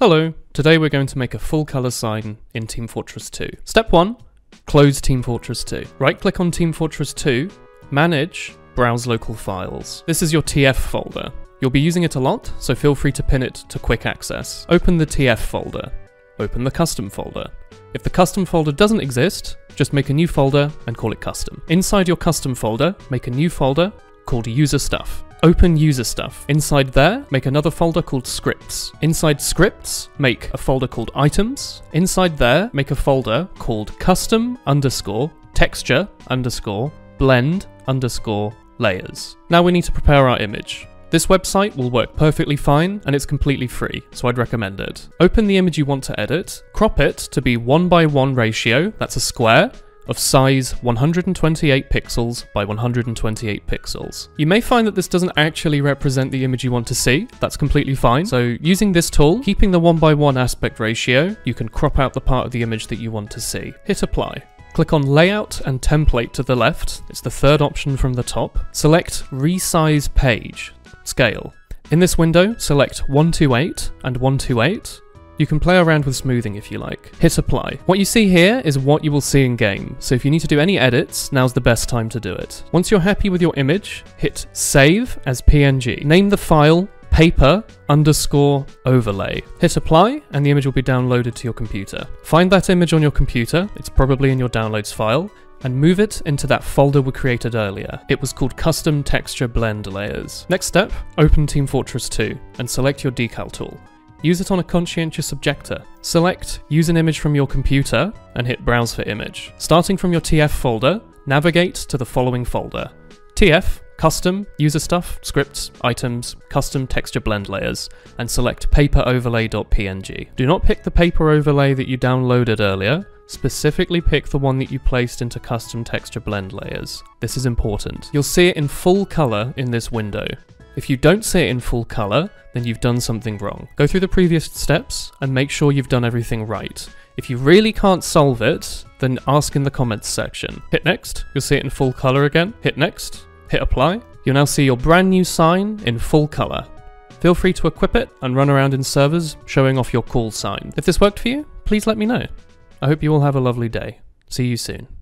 Hello, today we're going to make a full color sign in Team Fortress 2. Step 1, close Team Fortress 2. Right click on Team Fortress 2, manage, browse local files. This is your TF folder. You'll be using it a lot, so feel free to pin it to quick access. Open the TF folder. Open the custom folder. If the custom folder doesn't exist, just make a new folder and call it custom. Inside your custom folder, make a new folder called user stuff. Open user stuff. Inside there, make another folder called scripts. Inside scripts, make a folder called items. Inside there, make a folder called custom underscore texture underscore blend underscore layers. Now we need to prepare our image. This website will work perfectly fine and it's completely free, so I'd recommend it. Open the image you want to edit, crop it to be 1 by 1 ratio, that's a square, of size 128 pixels by 128 pixels. You may find that this doesn't actually represent the image you want to see, that's completely fine. So using this tool, keeping the 1 by 1 aspect ratio, you can crop out the part of the image that you want to see. Hit apply. Click on Layout and Template to the left, it's the third option from the top. Select Resize Page, Scale. In this window, select 128 and 128, you can play around with smoothing if you like. Hit apply. What you see here is what you will see in game, so if you need to do any edits, now's the best time to do it. Once you're happy with your image, hit save as PNG. Name the file paper underscore overlay. Hit apply and the image will be downloaded to your computer. Find that image on your computer, it's probably in your downloads file, and move it into that folder we created earlier. It was called Custom Texture Blend Layers. Next step, open Team Fortress 2 and select your decal tool. Use it on a conscientious objector. Select Use an image from your computer and hit Browse for image. Starting from your TF folder, navigate to the following folder. TF, Custom, User Stuff, Scripts, Items, Custom Texture Blend Layers, and select paperoverlay.png. Do not pick the paper overlay that you downloaded earlier, specifically pick the one that you placed into custom texture blend layers. This is important. You'll see it in full color in this window. If you don't see it in full color, then you've done something wrong. Go through the previous steps and make sure you've done everything right. If you really can't solve it, then ask in the comments section. Hit next, you'll see it in full color again. Hit next, hit apply. You'll now see your brand new sign in full color. Feel free to equip it and run around in servers showing off your cool sign. If this worked for you, please let me know. I hope you all have a lovely day. See you soon.